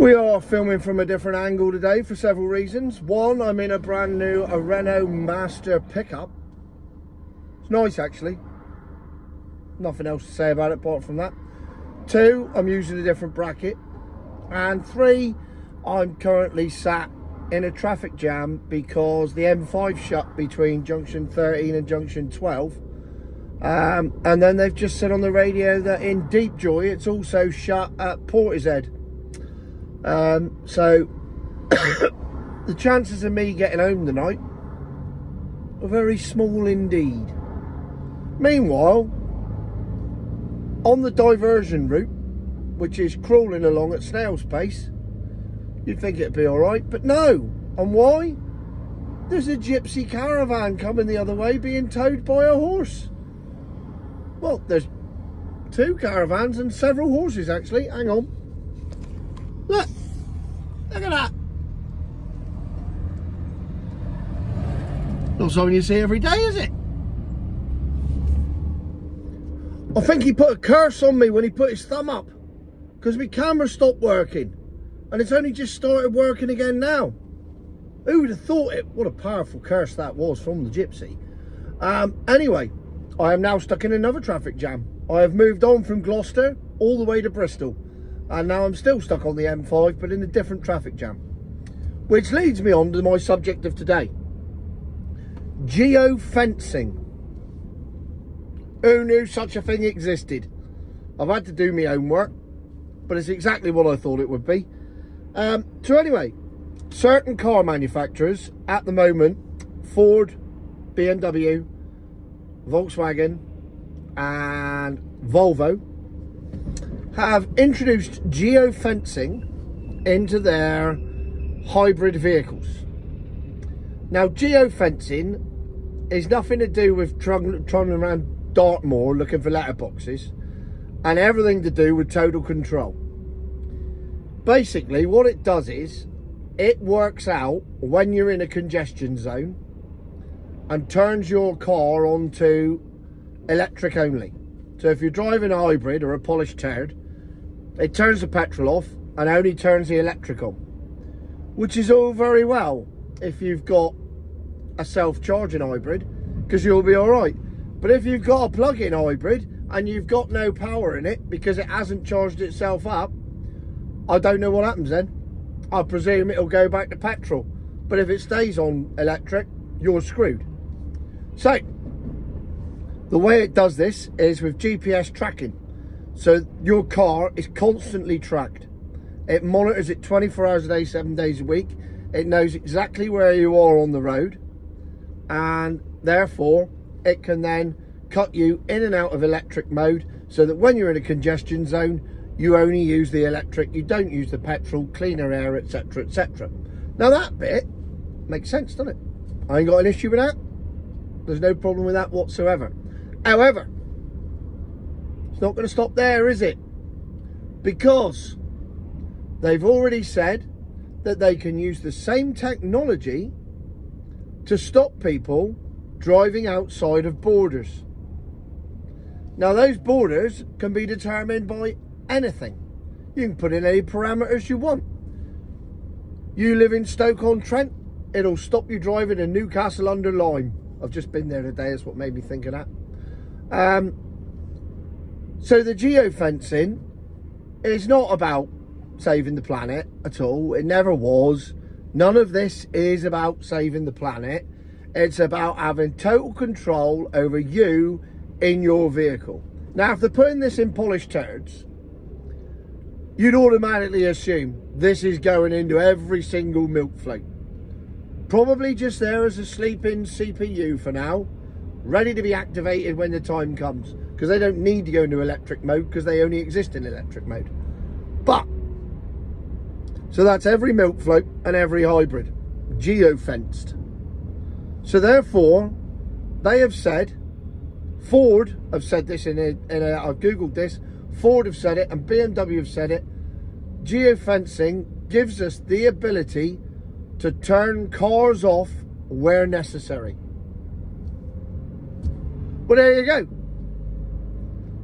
We are filming from a different angle today for several reasons. One, I'm in a brand new a Renault Master pickup. It's nice actually. Nothing else to say about it apart from that. Two, I'm using a different bracket. And three, I'm currently sat in a traffic jam because the M5 shut between junction 13 and junction 12. Um, and then they've just said on the radio that in Deepjoy it's also shut at Portishead. Um, so the chances of me getting home tonight are very small indeed. Meanwhile, on the diversion route, which is crawling along at snail's pace, you'd think it'd be all right, but no. And why? There's a gypsy caravan coming the other way being towed by a horse. Well, there's two caravans and several horses actually. Hang on. Look, look at that. Not something you see every day, is it? I think he put a curse on me when he put his thumb up because my camera stopped working and it's only just started working again now. Who would have thought it? What a powerful curse that was from the gypsy. Um, anyway, I am now stuck in another traffic jam. I have moved on from Gloucester all the way to Bristol and now I'm still stuck on the M5 but in a different traffic jam. Which leads me on to my subject of today. Geofencing. Who knew such a thing existed? I've had to do my homework but it's exactly what I thought it would be. Um, so anyway certain car manufacturers at the moment Ford BMW Volkswagen and Volvo have introduced geofencing into their hybrid vehicles. Now, geofencing is nothing to do with trotting around Dartmoor looking for letterboxes and everything to do with total control. Basically, what it does is it works out when you're in a congestion zone and turns your car onto electric only. So if you're driving a hybrid or a polished turd, it turns the petrol off and only turns the electric on. Which is all very well if you've got a self-charging hybrid, because you'll be all right. But if you've got a plug-in hybrid and you've got no power in it because it hasn't charged itself up, I don't know what happens then. I presume it'll go back to petrol. But if it stays on electric, you're screwed. So, the way it does this is with GPS tracking. So your car is constantly tracked. It monitors it 24 hours a day, seven days a week. It knows exactly where you are on the road. And therefore, it can then cut you in and out of electric mode so that when you're in a congestion zone, you only use the electric, you don't use the petrol, cleaner air, etc, etc. Now that bit makes sense, doesn't it? I ain't got an issue with that. There's no problem with that whatsoever. However, it's not going to stop there, is it? Because they've already said that they can use the same technology to stop people driving outside of borders. Now, those borders can be determined by anything. You can put in any parameters you want. You live in Stoke-on-Trent, it'll stop you driving in Newcastle under Lyme. I've just been there today, that's what made me think of that. Um, so the geofencing is not about saving the planet at all. It never was. None of this is about saving the planet. It's about having total control over you in your vehicle. Now, if they're putting this in polished turds, you'd automatically assume this is going into every single milk float. Probably just there as a sleeping CPU for now, ready to be activated when the time comes because they don't need to go into electric mode because they only exist in electric mode. But, so that's every milk float and every hybrid, geo-fenced. So therefore, they have said, Ford have said this in a, in a, I've Googled this, Ford have said it and BMW have said it, geofencing gives us the ability to turn cars off where necessary. Well, there you go.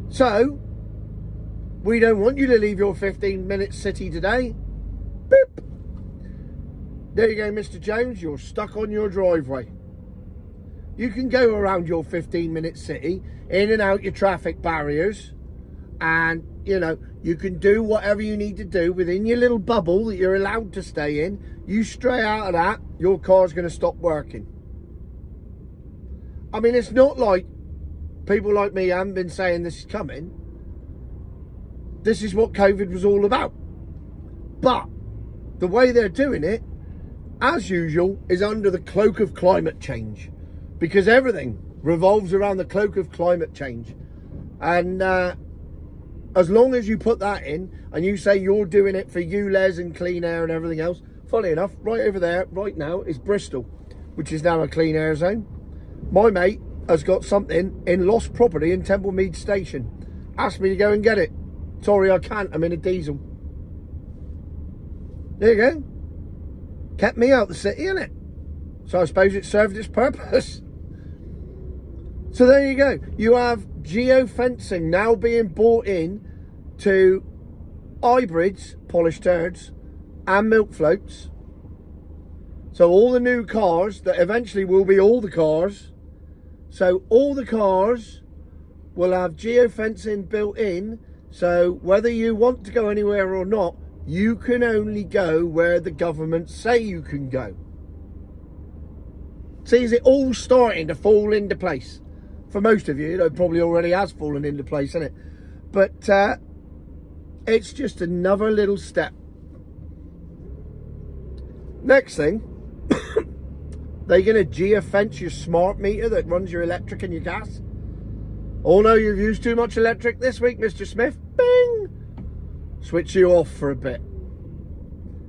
So, we don't want you to leave your 15 minute city today. Boop. There you go, Mr. Jones. You're stuck on your driveway. You can go around your 15 minute city, in and out your traffic barriers, and you know, you can do whatever you need to do within your little bubble that you're allowed to stay in. You stray out of that, your car's going to stop working. I mean, it's not like people like me haven't been saying this is coming. This is what COVID was all about. But the way they're doing it, as usual, is under the cloak of climate change. Because everything revolves around the cloak of climate change. And uh, as long as you put that in and you say you're doing it for ULEZ, and clean air and everything else, funny enough, right over there, right now, is Bristol, which is now a clean air zone. My mate has got something in lost property in Temple Mead Station. Asked me to go and get it. Sorry, I can't. I'm in a diesel. There you go. Kept me out the city, innit? So I suppose it served its purpose. So there you go. You have geofencing now being bought in to hybrids, polished turds, and milk floats. So all the new cars that eventually will be all the cars. So all the cars will have geofencing built in. So whether you want to go anywhere or not, you can only go where the government say you can go. See, is it all starting to fall into place? for most of you, it probably already has fallen into place, isn't it? But uh, it's just another little step. Next thing, they're going to geofence your smart meter that runs your electric and your gas. Oh no, you've used too much electric this week, Mr. Smith. Bing! Switch you off for a bit.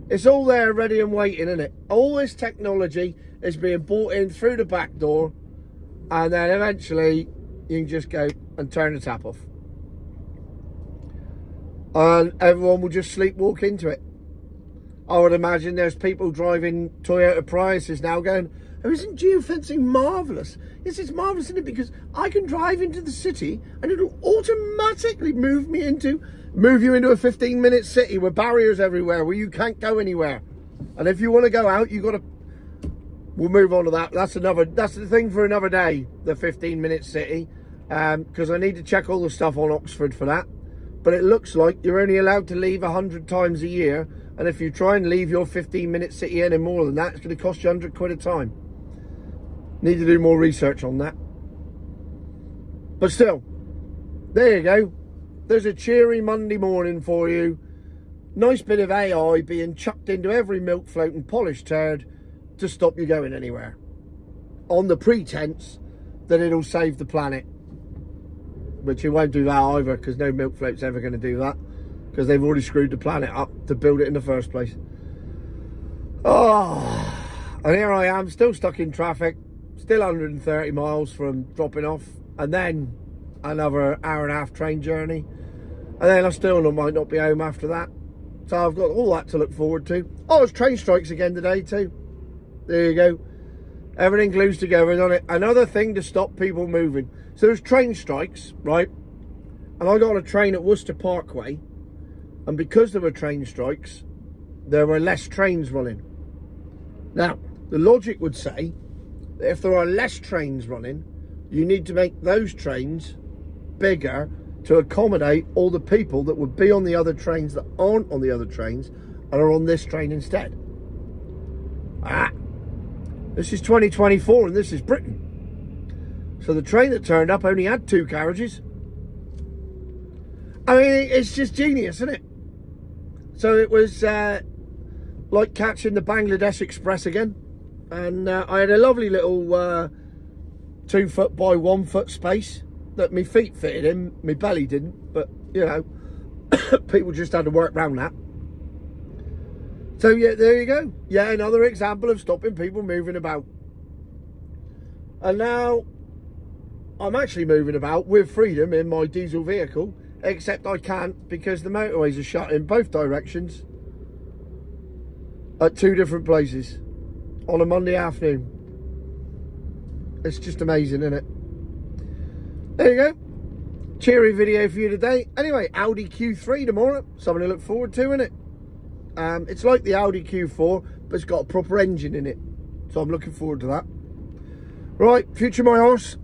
It's all there ready and waiting, isn't it? All this technology is being brought in through the back door and then eventually you can just go and turn the tap off and everyone will just sleepwalk into it I would imagine there's people driving Toyota Priuses now going oh isn't geofencing marvellous yes it's marvellous isn't it because I can drive into the city and it'll automatically move me into move you into a 15 minute city with barriers everywhere where you can't go anywhere and if you want to go out you've got to we'll move on to that. That's another, that's the thing for another day, the 15 minute city, because um, I need to check all the stuff on Oxford for that. But it looks like you're only allowed to leave 100 times a year. And if you try and leave your 15 minute city any more than that, it's going to cost you 100 quid a time. Need to do more research on that. But still, there you go. There's a cheery Monday morning for you. Nice bit of AI being chucked into every milk float and polished turd to stop you going anywhere on the pretense that it'll save the planet which it won't do that either because no milk float's ever going to do that because they've already screwed the planet up to build it in the first place oh and here I am still stuck in traffic still 130 miles from dropping off and then another hour and a half train journey and then I still might not be home after that so I've got all that to look forward to oh it's train strikes again today too there you go. Everything glues together on it. Another thing to stop people moving. So there's train strikes, right? And I got on a train at Worcester Parkway. And because there were train strikes, there were less trains running. Now, the logic would say that if there are less trains running, you need to make those trains bigger to accommodate all the people that would be on the other trains that aren't on the other trains and are on this train instead. Ah, this is 2024 and this is Britain. So the train that turned up only had two carriages. I mean, it's just genius, isn't it? So it was uh, like catching the Bangladesh Express again. And uh, I had a lovely little uh, two foot by one foot space that my feet fitted in. My belly didn't, but you know, people just had to work around that. So yeah, there you go. Yeah, another example of stopping people moving about. And now I'm actually moving about with freedom in my diesel vehicle, except I can't because the motorways are shut in both directions at two different places on a Monday afternoon. It's just amazing, isn't it? There you go. Cheery video for you today. Anyway, Audi Q3 tomorrow. Something to look forward to, isn't it? Um, it's like the Audi Q4, but it's got a proper engine in it. So I'm looking forward to that. Right, future my arse.